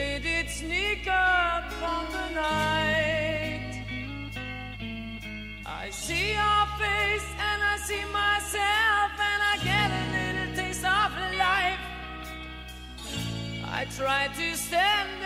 They did sneak up on the night. I see your face and I see myself and I get a little taste of life. I try to stand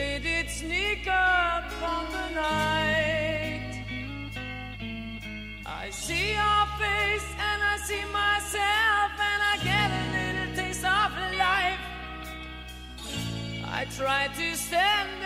did it sneak up on the night? I see your face and I see myself and I get a little taste of life. I try to stand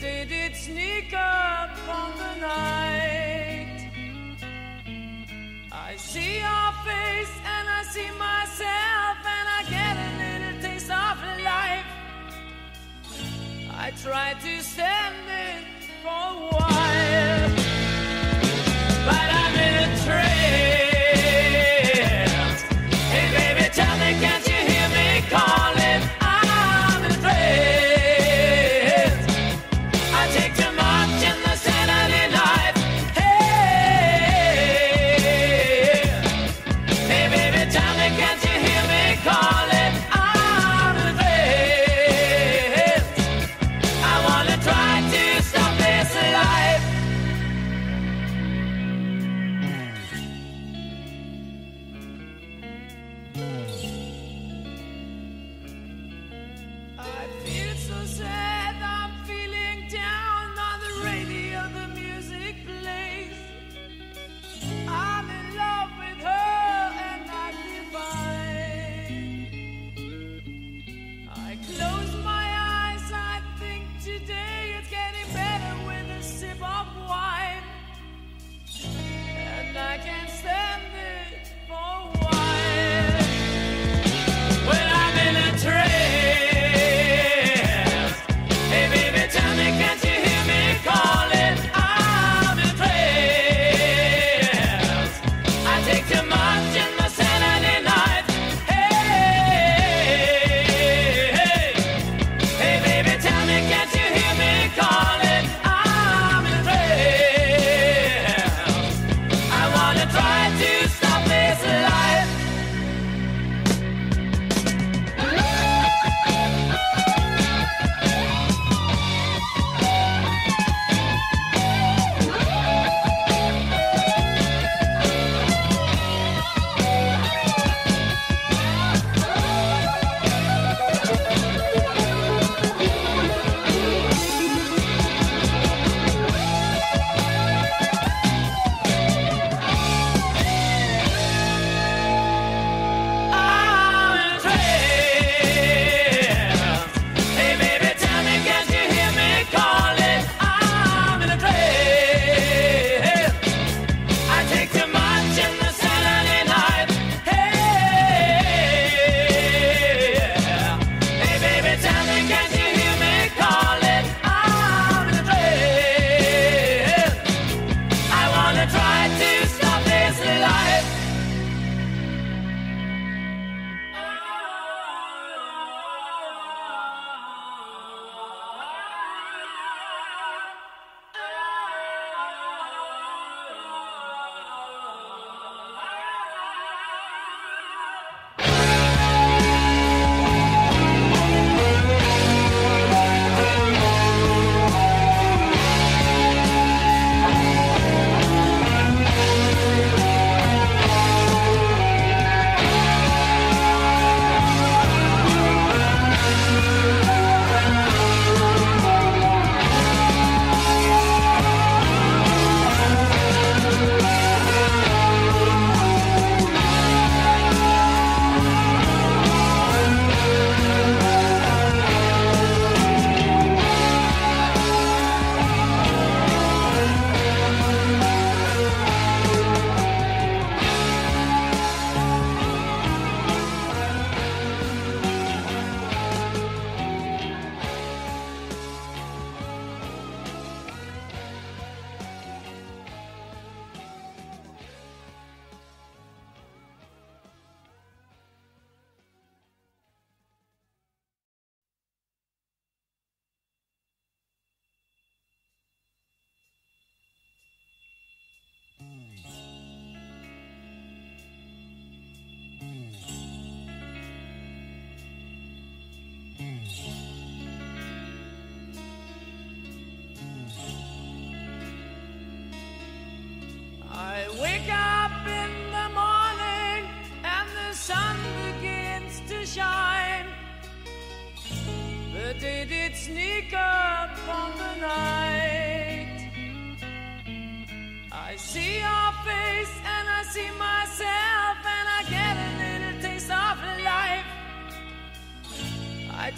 They did sneak up on the night. I see your face and I see myself and I get a little taste of life. I try to stand it for a while.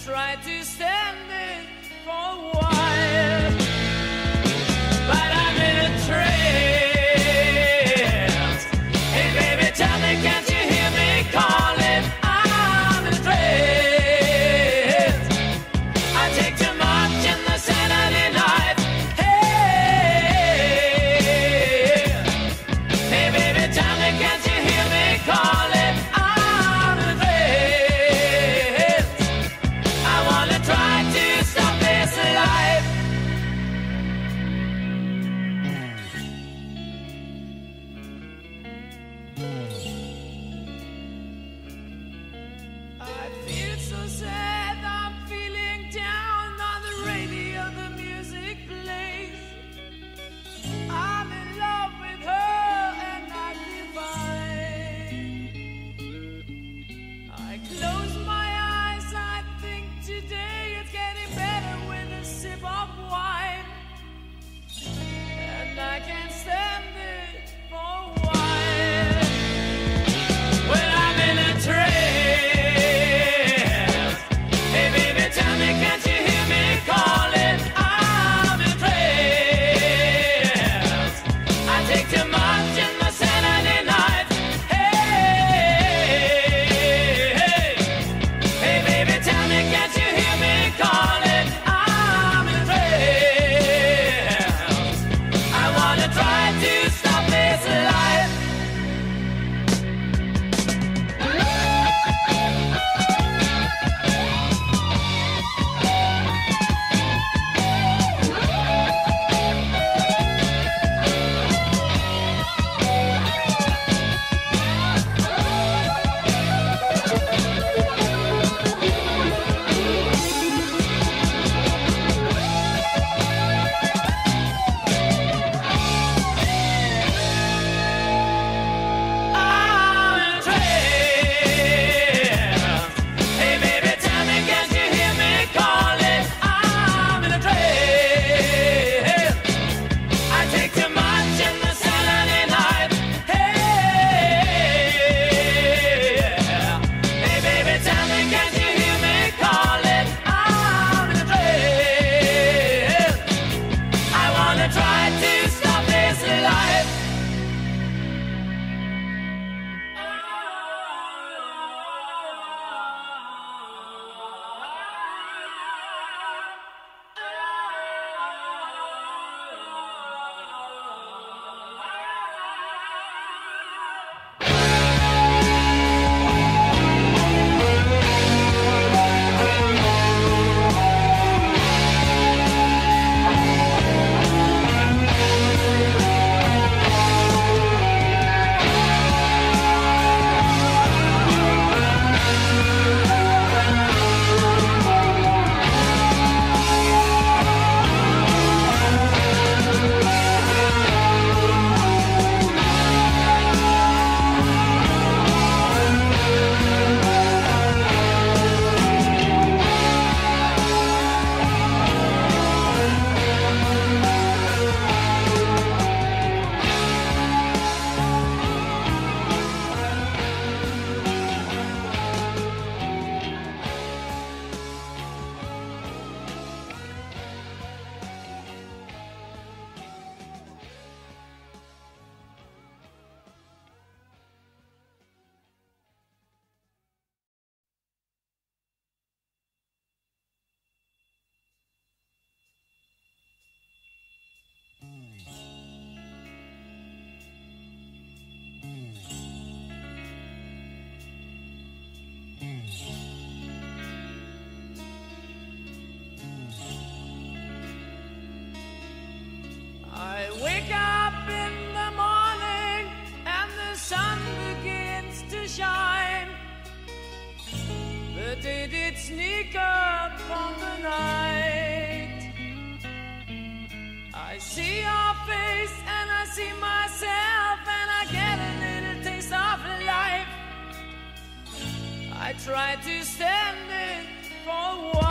Try to stand Try to stop this life.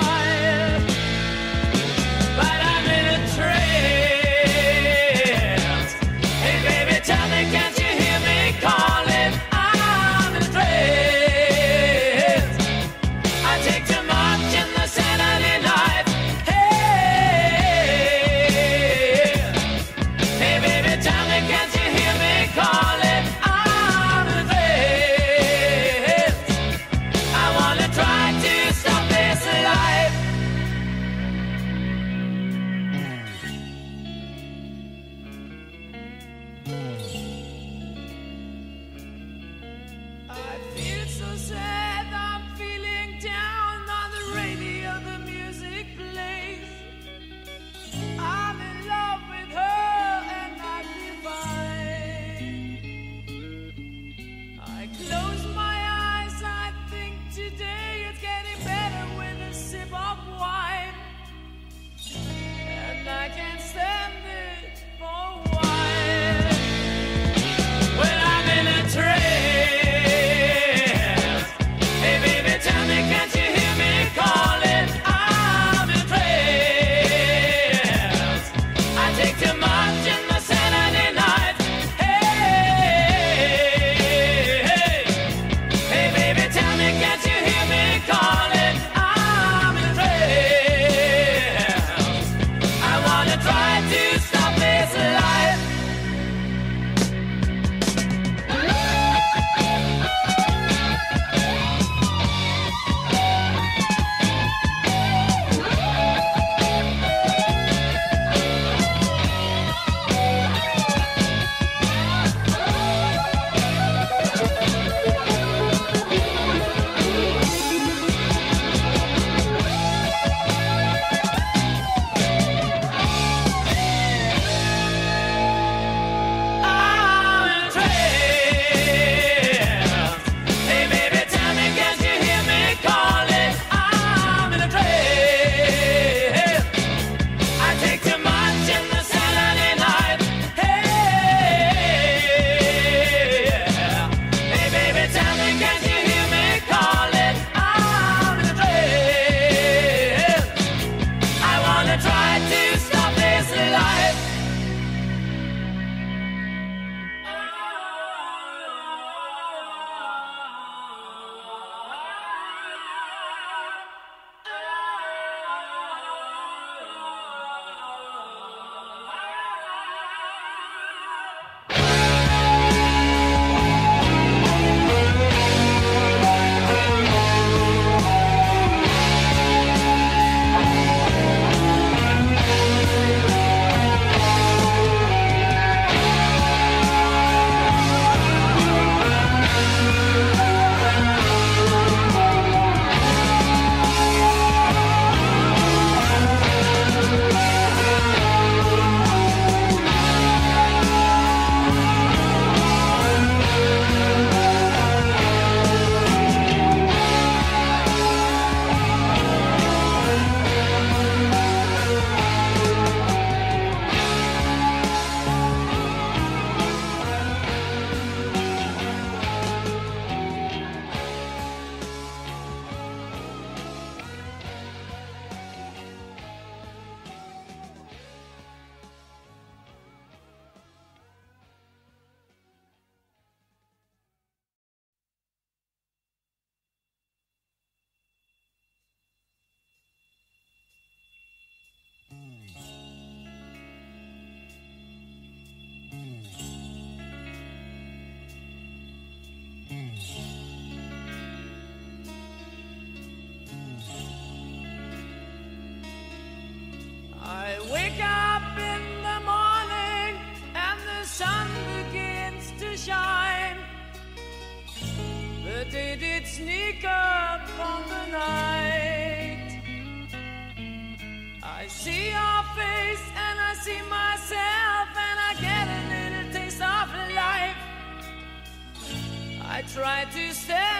Try to stand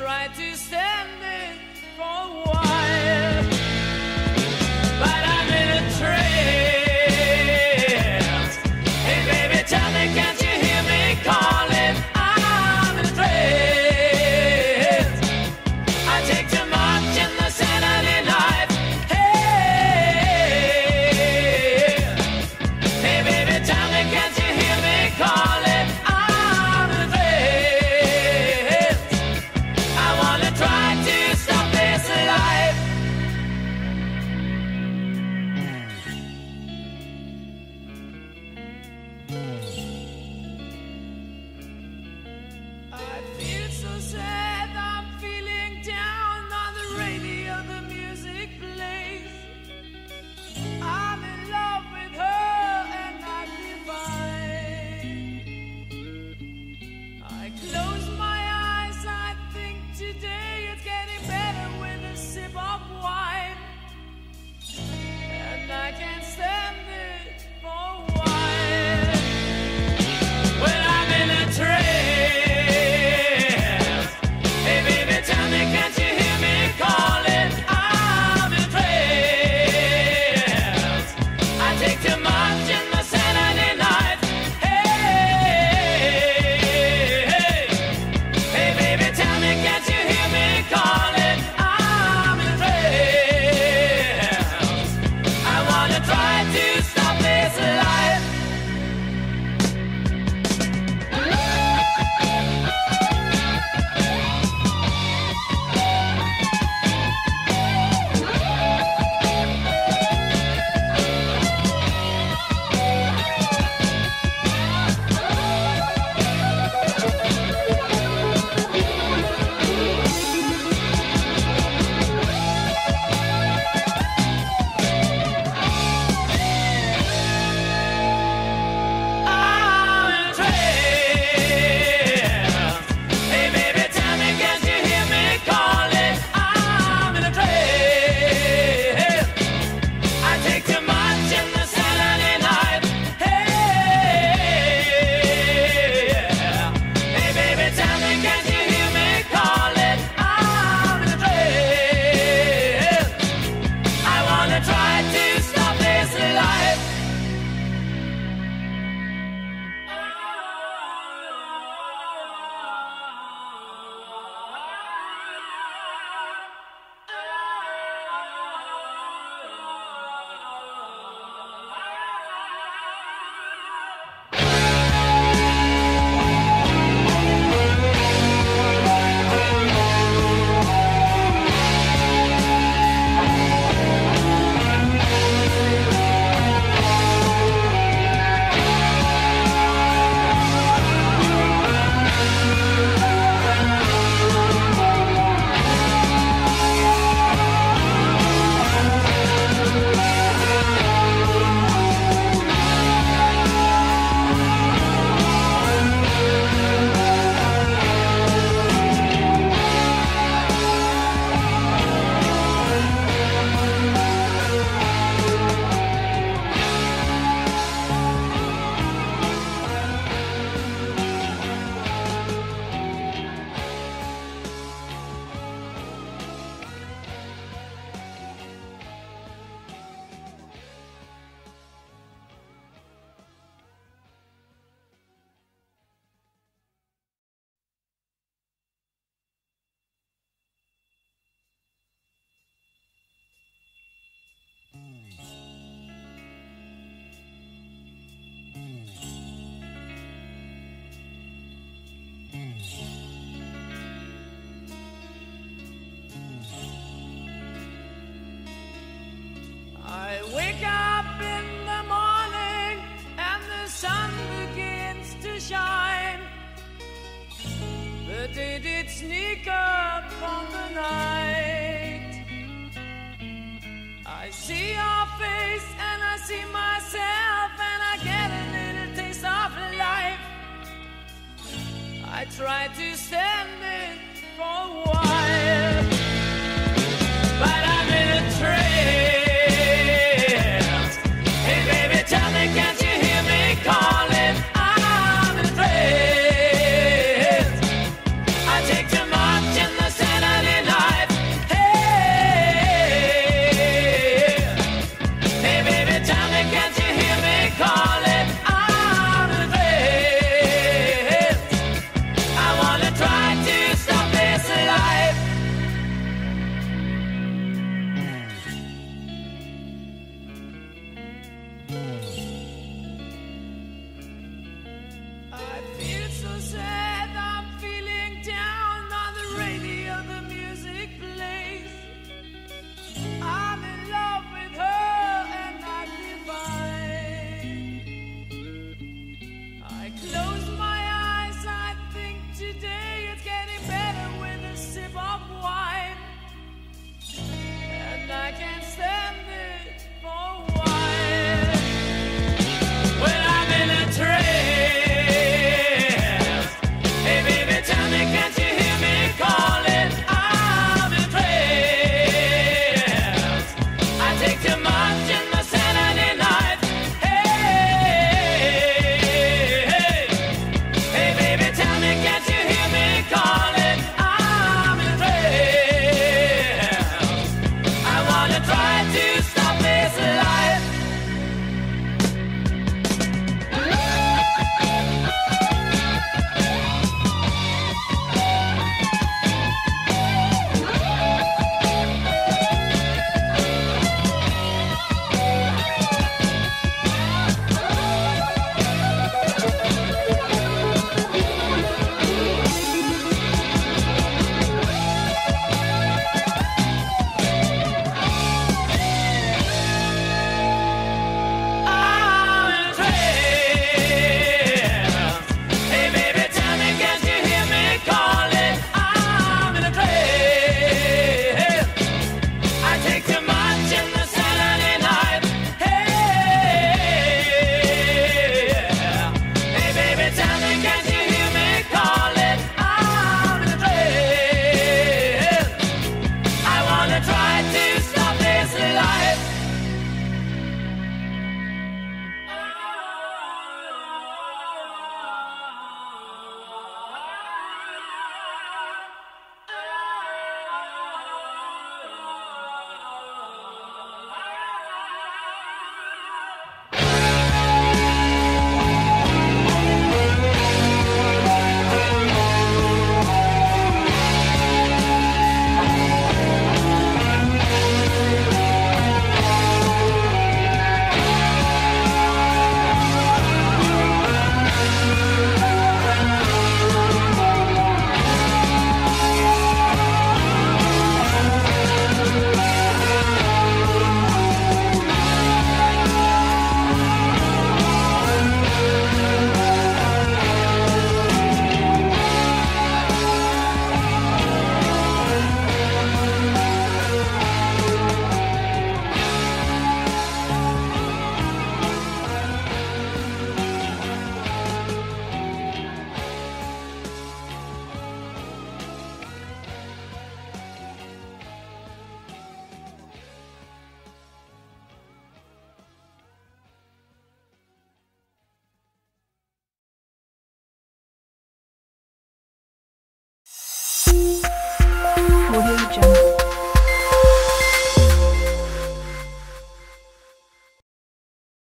try to stand